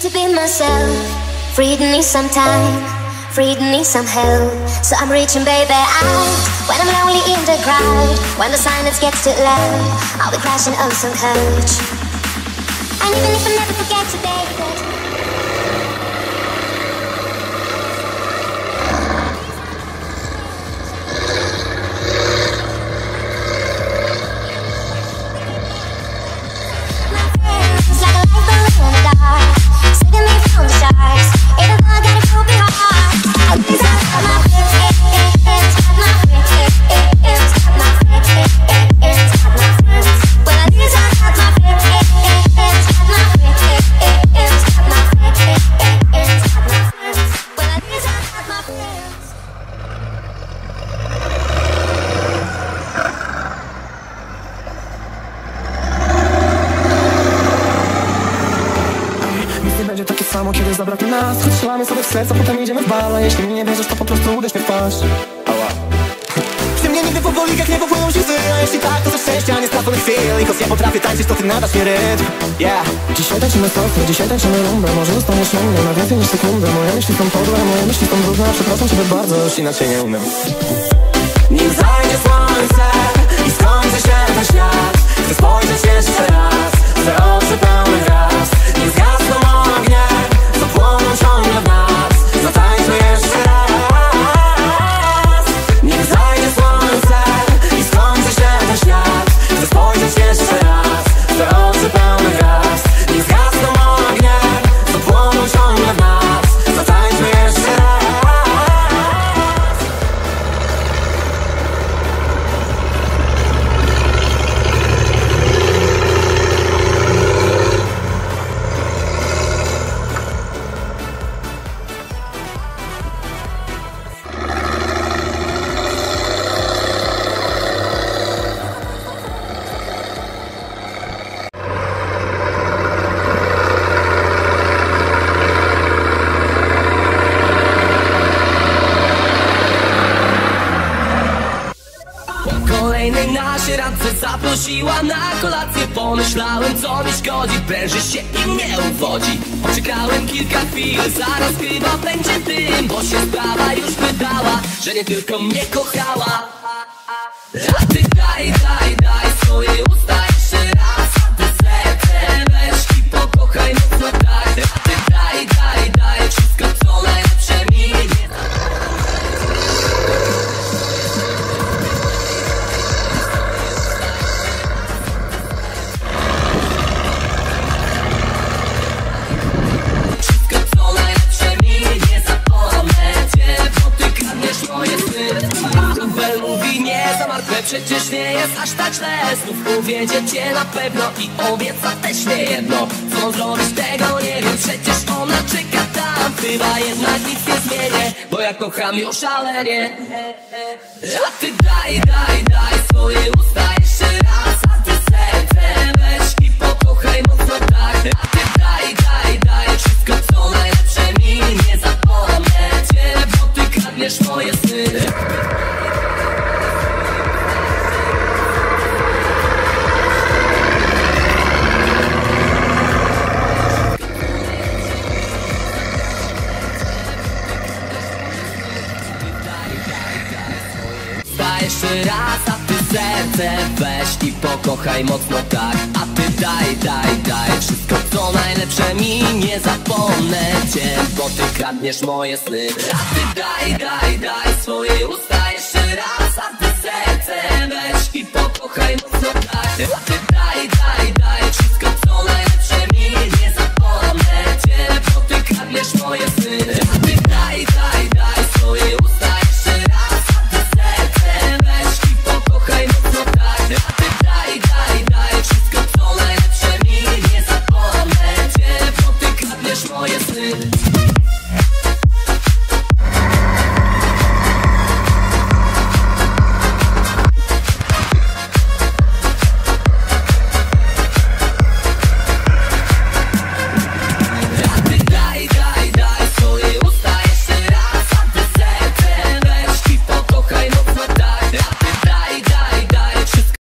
to be myself. Free to need some time. Free to need some help. So I'm reaching, baby, out. When I'm lonely in the crowd. When the silence gets too loud. I'll be crashing on some couch. Będzie takie samo, kiedy zabraknie nas. Choć strzelamy sobie w serce, potem idziemy w bal. A jeśli mnie nie wierzysz, to po prostu uderz mnie w twarz. Ała. Przy mnie nigdy po bolikach nie popłyną się łzy A jeśli tak, to ze szczęścia nie straconych chwil. I choć ja potrafię tańczyć, to ty nadasz mi rytm. Yeah. Dzisiaj tańczymy salsa, dzisiaj tańczymy rumbę. Może zostaniesz na mnie na więcej niż sekundę. Moje myśli są podłe, moje myśli są brudne Przepraszam ciebie bardzo, już inaczej nie umiem. Nim zajdzie słońce i skończy się ten świat Chcę spojrzeć jeszcze raz, te oczy Naszej randce zaprosiła na kolację. Pomyślałem co mi szkodzi, pręży się i mnie uwodzi. Poczekałem kilka chwil, zaraz chyba będzie tym Bo się sprawa już wydała, że nie tylko mnie kochała. A ty daj, daj, daj Przecież nie jest aż tak źle. Znów uwiedzie cię na pewno I obieca też nie jedno. Co zrobisz tego nie wiem Przecież ona czeka tam. Chyba jednak nic nie zmienię Bo ja kocham ją szalenie. A ty daj, daj, daj Swoje usta jeszcze raz, a ty serce weź i pokochaj mocno tak A ty daj, daj, daj Wszystko co najlepsze mi nie zapomnę cię Bo ty kradniesz moje sny. A ty daj, daj, daj Swoje usta jeszcze raz A ty serce weź i pokochaj mocno tak. A ty